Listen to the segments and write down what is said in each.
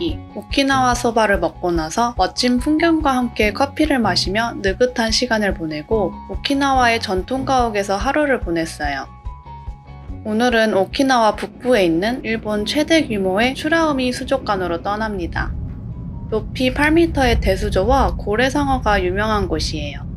이야기 오키나와 소바를 먹고 나서 멋진 풍경과 함께 커피를 마시며 느긋한 시간을 보내고 오키나와의 전통 가옥에서 하루를 보냈어요. 오늘은 오키나와 북부에 있는 일본 최대 규모의 추라우미 수족관으로 떠납니다. 높이 8m의 대수조와 고래상어가 유명한 곳이에요.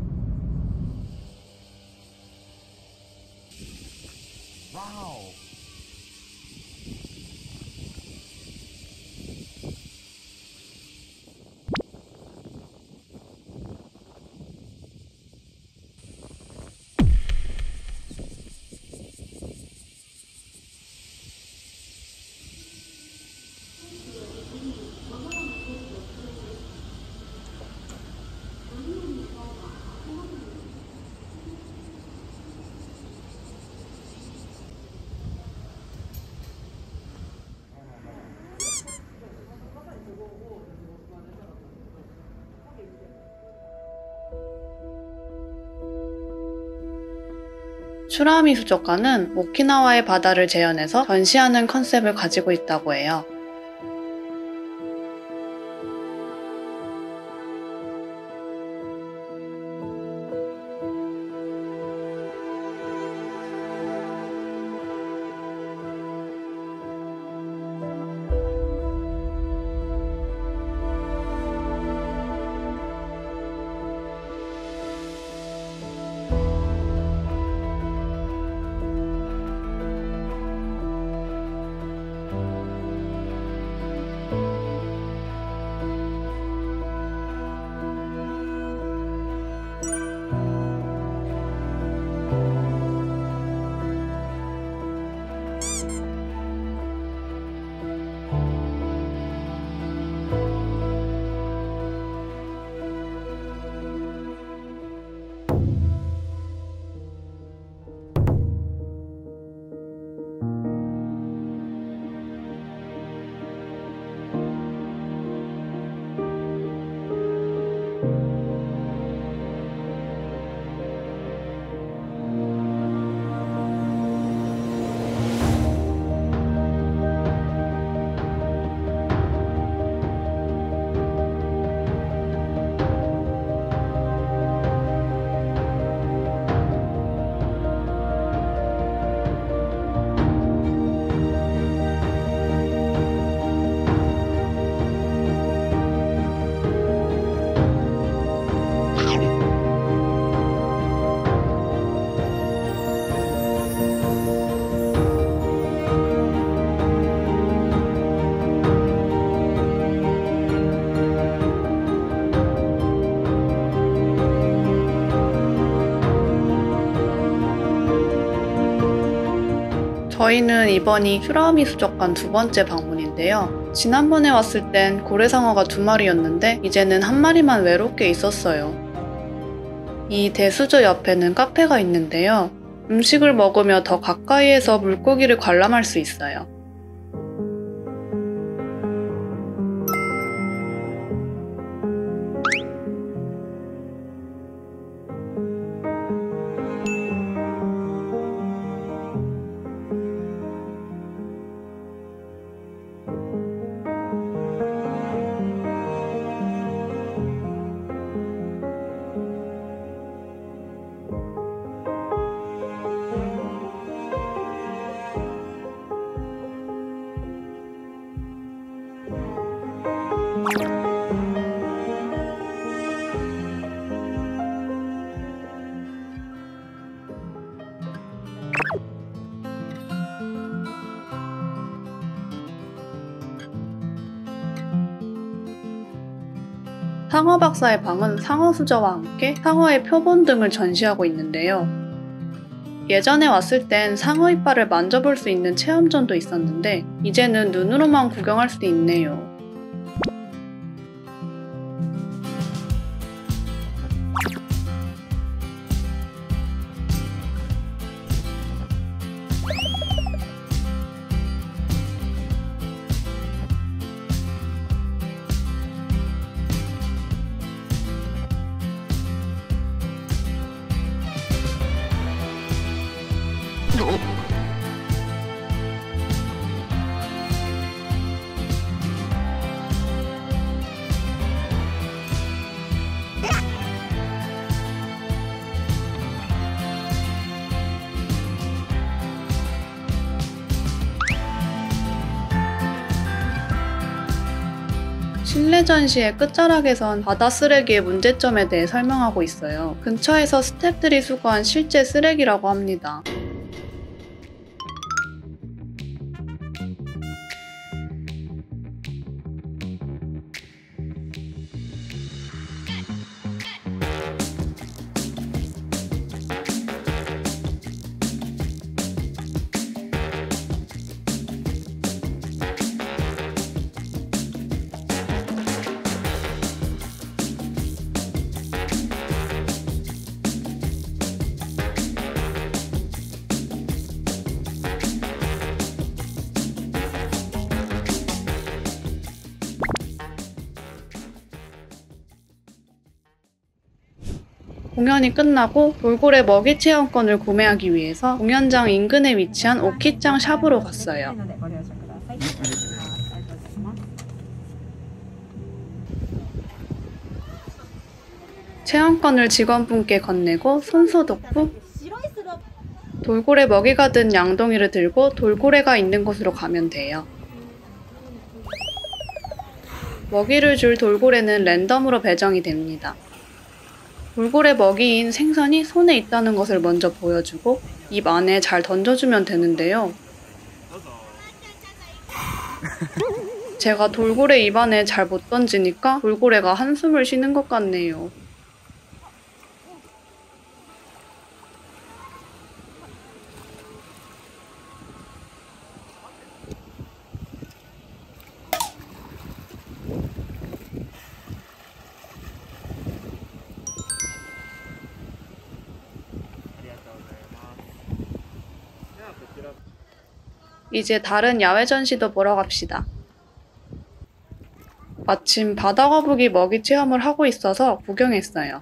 추라미 수족관은 오키나와의 바다를 재현해서 전시하는 컨셉을 가지고 있다고 해요. 저희는 이번이 슈라미 수족관 두 번째 방문인데요. 지난번에 왔을 땐 고래상어가 두 마리였는데 이제는 한 마리만 외롭게 있었어요. 이 대수조 옆에는 카페가 있는데요. 음식을 먹으며 더 가까이에서 물고기를 관람할 수 있어요. 상어 박사의 방은 상어 수저와 함께 상어의 표본 등을 전시하고 있는데요. 예전에 왔을 땐 상어 이빨을 만져볼 수 있는 체험전도 있었는데 이제는 눈으로만 구경할 수 있네요. 실내 전시의 끝자락에선 바다 쓰레기의 문제점에 대해 설명하고 있어요. 근처에서 스탭들이 수거한 실제 쓰레기라고 합니다. 공연이 끝나고 돌고래 먹이 체험권을 구매하기 위해서 공연장 인근에 위치한 오키짱 샵으로 갔어요. 체험권을 직원분께 건네고 손소독 후 돌고래 먹이가 든 양동이를 들고 돌고래가 있는 곳으로 가면 돼요. 먹이를 줄 돌고래는 랜덤으로 배정이 됩니다. 돌고래 먹이인 생선이 손에 있다는 것을 먼저 보여주고 입 안에 잘 던져주면 되는데요. 제가 돌고래 입 안에 잘 못 던지니까 돌고래가 한숨을 쉬는 것 같네요. 이제 다른 야외 전시도 보러 갑시다. 마침 바다거북이 먹이 체험을 하고 있어서 구경했어요.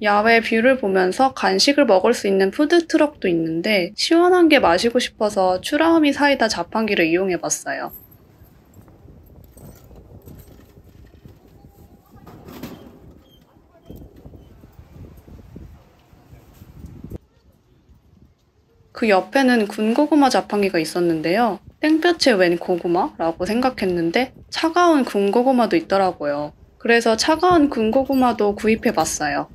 야외 view를 보면서 간식을 먹을 수 있는 푸드트럭도 있는데 시원한 게 마시고 싶어서 츄라우미 사이다 자판기를 이용해 봤어요. 그 옆에는 군고구마 자판기가 있었는데요. 땡볕에 웬 고구마라고 생각했는데 차가운 군고구마도 있더라고요. 그래서 차가운 군고구마도 구입해 봤어요.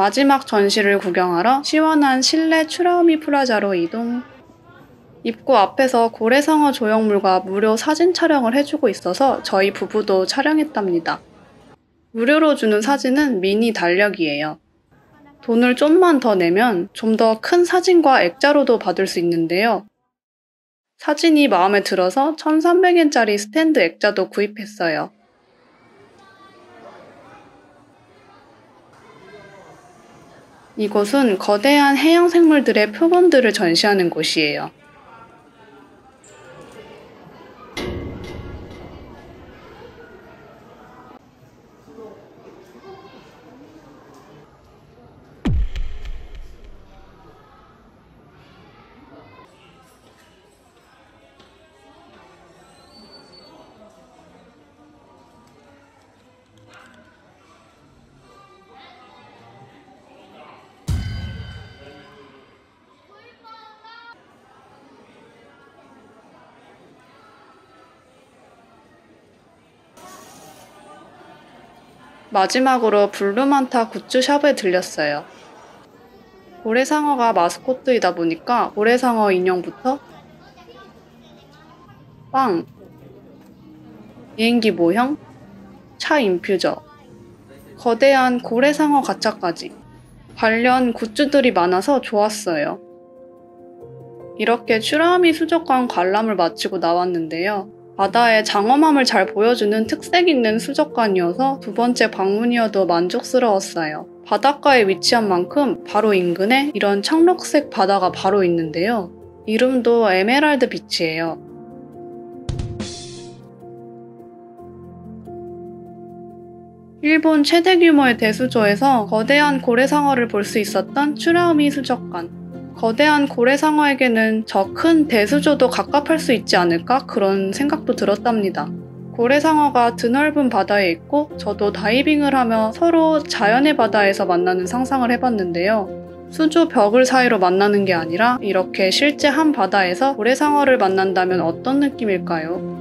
마지막 전시를 구경하러 시원한 실내 추라우미 프라자로 이동. 입구 앞에서 고래상어 조형물과 무료 사진 촬영을 해주고 있어서 저희 부부도 촬영했답니다. 무료로 주는 사진은 미니 달력이에요. 돈을 좀만 더 내면 좀 더 큰 사진과 액자로도 받을 수 있는데요. 사진이 마음에 들어서 1300엔짜리 스탠드 액자도 구입했어요. 이곳은 거대한 해양 생물들의 표본들을 전시하는 곳이에요. 마지막으로 블루만타 굿즈샵에 들렸어요. 고래상어가 마스코트이다 보니까 고래상어 인형부터 빵, 비행기 모형, 차 infuser, 거대한 고래상어 과자까지 관련 굿즈들이 많아서 좋았어요. 이렇게 츄라우미 수족관 관람을 마치고 나왔는데요. 바다의 장엄함을 잘 보여주는 특색 있는 수족관이어서 두 번째 방문이어도 만족스러웠어요. 바닷가에 위치한 만큼 바로 인근에 이런 청록색 바다가 바로 있는데요. 이름도 에메랄드 비치예요. 일본 최대 규모의 대수조에서 거대한 고래상어를 볼 수 있었던 추라우미 수족관. 거대한 고래상어에게는 저 큰 대수조도 갑갑할 수 있지 않을까 그런 생각도 들었답니다. 고래상어가 드넓은 바다에 있고 저도 다이빙을 하며 서로 자연의 바다에서 만나는 상상을 해봤는데요. 수조 벽을 사이로 만나는 게 아니라 이렇게 실제 한 바다에서 고래상어를 만난다면 어떤 느낌일까요?